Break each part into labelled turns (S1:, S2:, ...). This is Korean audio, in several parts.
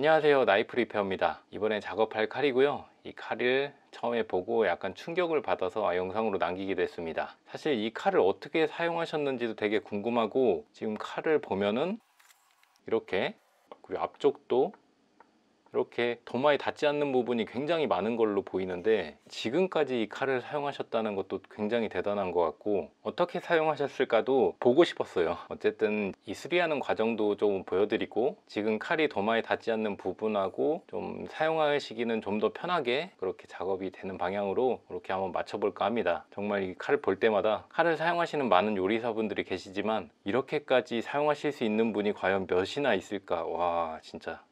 S1: 안녕하세요. 나이프 리페어입니다. 이번에 작업할 칼이고요. 이 칼을 처음에 보고 약간 충격을 받아서 영상으로 남기게 됐습니다. 사실 이 칼을 어떻게 사용하셨는지도 되게 궁금하고 지금 칼을 보면은 이렇게 그리고 앞쪽도 이렇게 도마에 닿지 않는 부분이 굉장히 많은 걸로 보이는데 지금까지 이 칼을 사용하셨다는 것도 굉장히 대단한 것 같고 어떻게 사용하셨을까도 보고 싶었어요. 어쨌든 이 수리하는 과정도 좀 보여드리고 지금 칼이 도마에 닿지 않는 부분하고 좀 사용하시기는 좀 더 편하게 그렇게 작업이 되는 방향으로 이렇게 한번 맞춰볼까 합니다. 정말 이 칼을 볼 때마다 칼을 사용하시는 많은 요리사분들이 계시지만 이렇게까지 사용하실 수 있는 분이 과연 몇이나 있을까? 와 진짜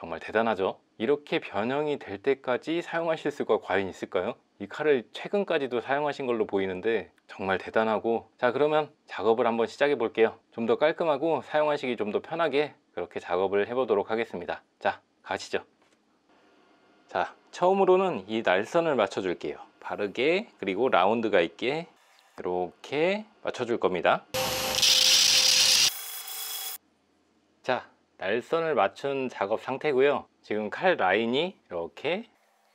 S1: 정말 대단하죠? 이렇게 변형이 될 때까지 사용하실 수가 과연 있을까요? 이 칼을 최근까지도 사용하신 걸로 보이는데 정말 대단하고. 자 그러면 작업을 한번 시작해 볼게요. 좀 더 깔끔하고 사용하시기 좀 더 편하게 그렇게 작업을 해 보도록 하겠습니다. 자 가시죠. 자 처음으로는 이 날선을 맞춰 줄게요. 바르게 그리고 라운드가 있게 이렇게 맞춰 줄 겁니다. 자 날선을 맞춘 작업 상태고요. 지금 칼 라인이 이렇게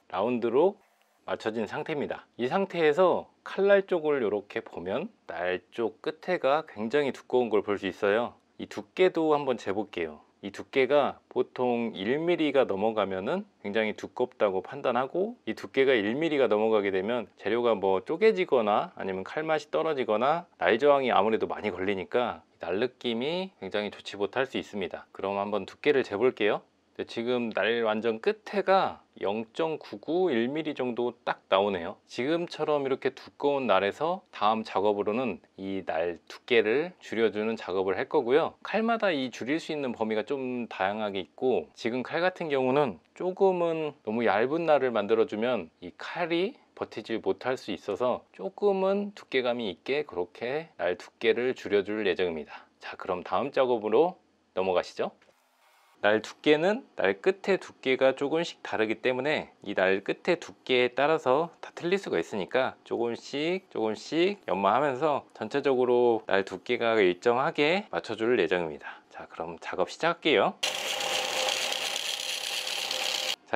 S1: 라운드로 맞춰진 상태입니다. 이 상태에서 칼날 쪽을 이렇게 보면 날 쪽 끝에가 굉장히 두꺼운 걸 볼 수 있어요. 이 두께도 한번 재볼게요 이 두께가 보통 1mm가 넘어가면은 굉장히 두껍다고 판단하고 이 두께가 1mm가 넘어가게 되면 재료가 뭐 쪼개지거나 아니면 칼맛이 떨어지거나 날 저항이 아무래도 많이 걸리니까 날 느낌이 굉장히 좋지 못할 수 있습니다. 그럼 한번 두께를 재볼게요 지금 날 완전 끝에가 0.99 1mm 정도 딱 나오네요. 지금처럼 이렇게 두꺼운 날에서 다음 작업으로는 이 날 두께를 줄여주는 작업을 할 거고요. 칼마다 이 줄일 수 있는 범위가 좀 다양하게 있고 지금 칼 같은 경우는 조금은 너무 얇은 날을 만들어 주면 이 칼이 버티지 못할 수 있어서 조금은 두께감이 있게 그렇게 날 두께를 줄여줄 예정입니다. 자 그럼 다음 작업으로 넘어가시죠 날 두께는 날 끝의 두께가 조금씩 다르기 때문에 이 날 끝의 두께에 따라서 다 틀릴 수가 있으니까 조금씩 조금씩 연마하면서 전체적으로 날 두께가 일정하게 맞춰줄 예정입니다. 자 그럼 작업 시작할게요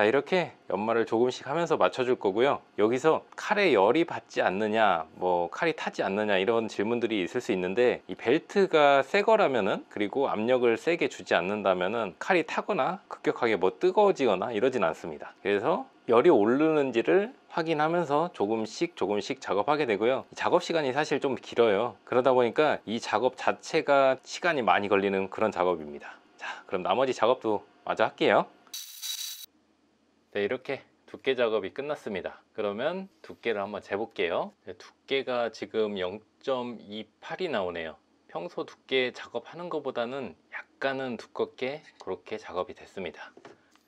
S1: 자 이렇게 연마를 조금씩 하면서 맞춰줄 거고요. 여기서 칼에 열이 받지 않느냐 뭐 칼이 타지 않느냐 이런 질문들이 있을 수 있는데 이 벨트가 새 거라면은 그리고 압력을 세게 주지 않는다면은 칼이 타거나 급격하게 뭐 뜨거워지거나 이러진 않습니다. 그래서 열이 오르는지를 확인하면서 조금씩 조금씩 작업하게 되고요. 작업 시간이 사실 좀 길어요. 그러다 보니까 이 작업 자체가 시간이 많이 걸리는 그런 작업입니다. 자 그럼 나머지 작업도 마저 할게요 네, 이렇게 두께 작업이 끝났습니다. 그러면 두께를 한번 재볼게요. 네, 두께가 지금 0.28이 나오네요. 평소 두께 작업하는 것보다는 약간은 두껍게 그렇게 작업이 됐습니다.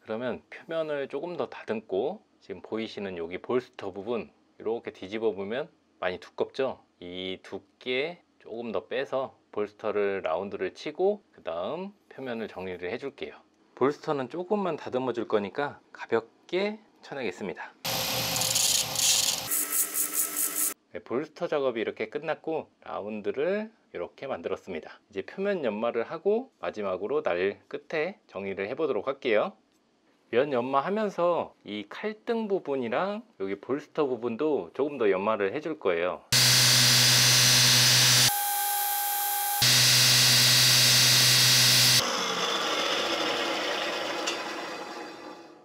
S1: 그러면 표면을 조금 더 다듬고 지금 보이시는 여기 볼스터 부분 이렇게 뒤집어 보면 많이 두껍죠? 이 두께 조금 더 빼서 볼스터를 라운드를 치고 그 다음 표면을 정리를 해줄게요. 볼스터는 조금만 다듬어 줄 거니까 가볍게 쳐내겠습니다. 네, 볼스터 작업이 이렇게 끝났고 라운드를 이렇게 만들었습니다. 이제 표면 연마를 하고 마지막으로 날 끝에 정리를 해 보도록 할게요. 면 연마 하면서 이 칼등 부분이랑 여기 볼스터 부분도 조금 더 연마를 해줄 거예요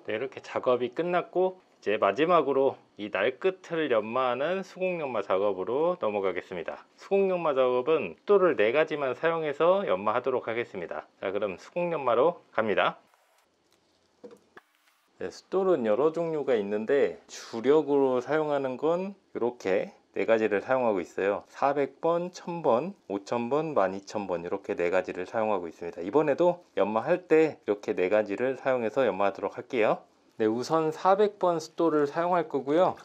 S1: 네, 이렇게 작업이 끝났고 이제 마지막으로 이 날 끝을 연마하는 수공 연마 작업으로 넘어가겠습니다. 수공 연마 작업은 숫도를 4가지만 사용해서 연마하도록 하겠습니다. 자 그럼 수공 연마로 갑니다. 네, 숫돌은 여러 종류가 있는데 주력으로 사용하는 건 이렇게 네 가지를 사용하고 있어요. 400번, 1000번, 5000번, 12000번 이렇게 네 가지를 사용하고 있습니다. 이번에도 연마할 때 이렇게 네 가지를 사용해서 연마하도록 할게요. 네 우선 400번 숫돌을 사용할 거고요.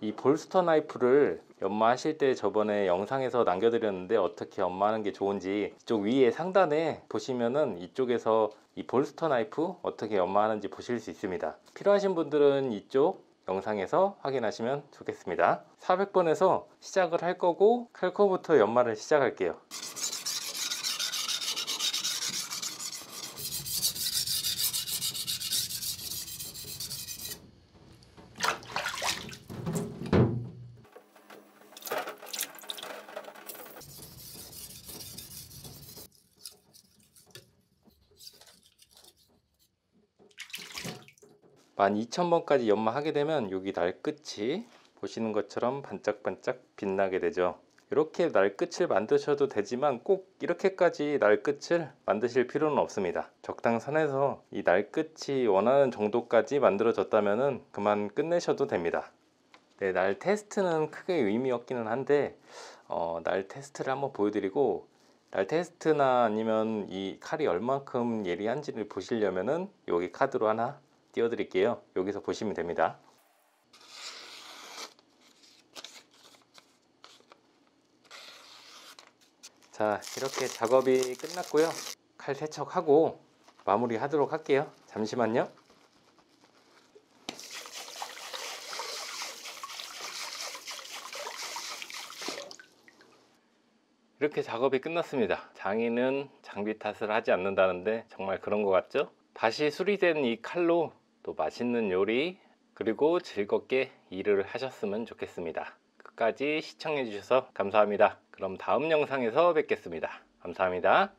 S1: 이 볼스터 나이프를 연마하실 때 저번에 영상에서 남겨드렸는데 어떻게 연마하는 게 좋은지 이쪽 위에 상단에 보시면은 이쪽에서 이 볼스터 나이프 어떻게 연마하는지 보실 수 있습니다. 필요하신 분들은 이쪽 영상에서 확인하시면 좋겠습니다. 400번에서 시작을 할 거고 칼코부터 연마를 시작할게요 12,000번까지 연마하게 되면 여기 날 끝이 보시는 것처럼 반짝반짝 빛나게 되죠. 이렇게 날 끝을 만드셔도 되지만 꼭 이렇게까지 날 끝을 만드실 필요는 없습니다. 적당선에서 이 날 끝이 원하는 정도까지 만들어졌다면 그만 끝내셔도 됩니다. 네, 날 테스트는 크게 의미 없기는 한데 어, 날 테스트를 한번 보여드리고 날 테스트나 아니면 이 칼이 얼만큼 예리한지를 보시려면은 여기 카드로 하나 띄워드릴게요. 여기서 보시면 됩니다. 자, 이렇게 작업이 끝났고요. 칼 세척하고 마무리 하도록 할게요. 잠시만요. 이렇게 작업이 끝났습니다. 장인은 장비 탓을 하지 않는다는데 정말 그런 것 같죠? 다시 수리된 이 칼로 또 맛있는 요리 그리고 즐겁게 일을 하셨으면 좋겠습니다. 끝까지 시청해 주셔서 감사합니다. 그럼 다음 영상에서 뵙겠습니다. 감사합니다.